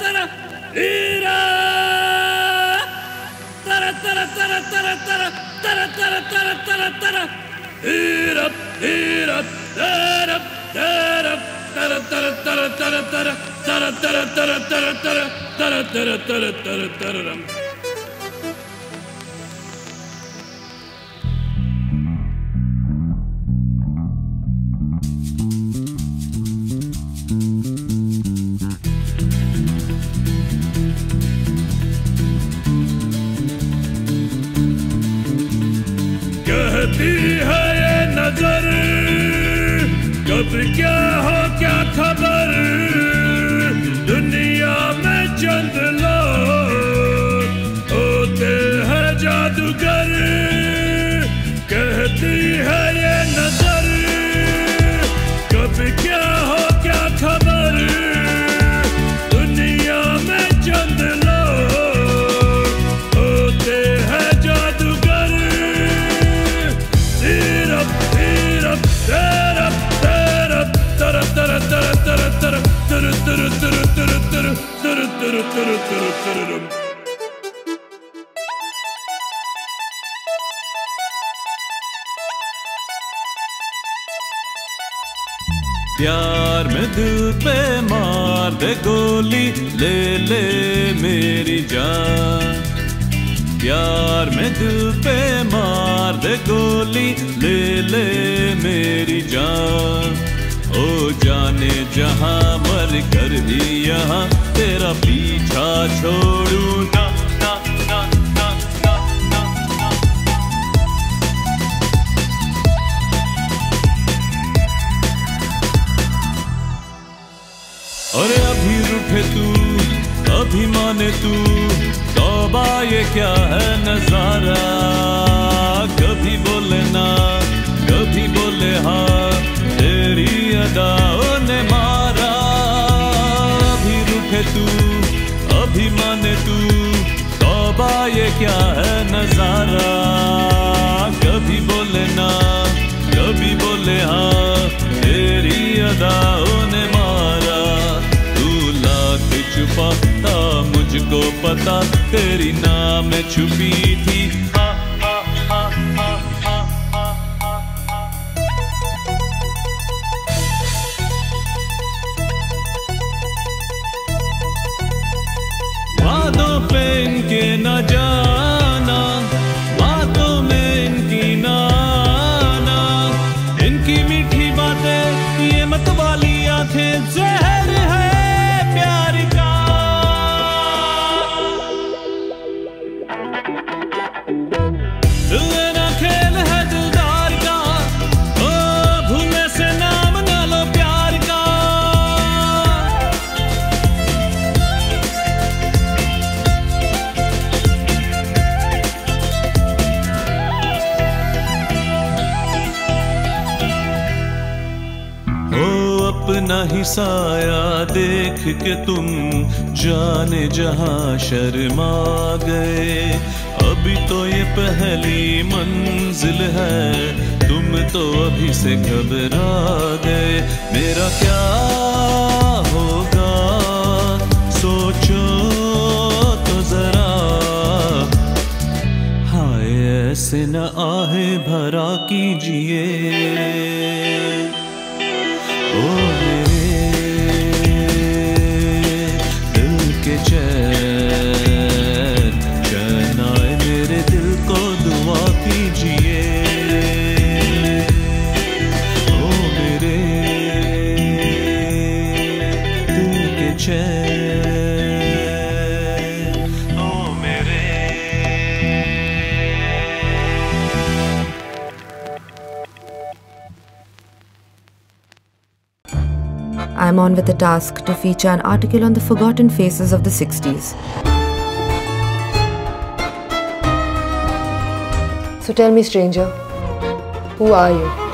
tara ira tara tara tara tara tara tara tara tara tara tara ira ira tara tara tara tara tara tara tara tara tara tara tara tara tara tara tara tara tara कहती है ये नज़र। कब क्या हो क्या खबर? दुनिया में चंद लोग प्यार में दिल पे मार दे गोली, ले ले मेरी जान। प्यार में दिल पे मार दे गोली, ले ले मेरी जान। ओ जाने जहाँ कर भी यहाँ, तेरा पीछा छोड़ू ना। अरे अभी रूठे तू, अभी माने तू, तौबा ये क्या है नज़ारा? कभी बोले ना, कभी बोले हाँ। क्या है नज़ारा? कभी बोले ना, कभी बोले हाँ तेरी अदाओं ने मारा। तू लाख छुपाता, मुझको पता, तेरी नाम छुपी थी। अपना ही साया देख के तुम जाने जहाँ शर्मा गए। अभी तो ये पहली मंजिल है, तुम तो अभी से घबरा गए। मेरा क्या होगा? सोचो तो जरा। हाय, ऐसे न आहे, भरा कीजिए। ओ दिल के चैन ओ मेरे I'm on with the task to feature an article on the forgotten faces of the 60s. So tell me, stranger, who are you?